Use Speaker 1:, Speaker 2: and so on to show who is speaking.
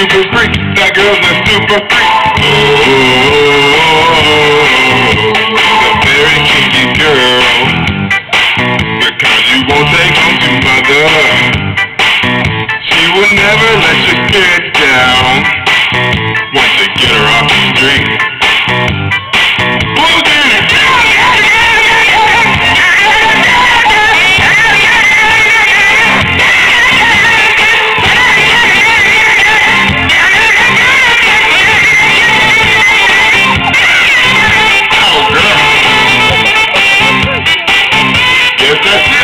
Speaker 1: super freak. That girl's a super freak. Oh, she's a very kinky girl. The kind you won't take home to mother. She would never let your kids down. Yes.